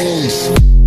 3